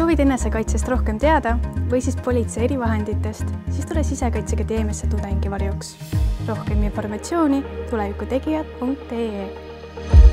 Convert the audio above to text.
soovid enesekaitsest rohkem teada või siis politsei erivahenditest, siis tule Sisekaitseakadeemiasse tudengivarjuks. rohkem informatsiooni tulevikutegijad.ee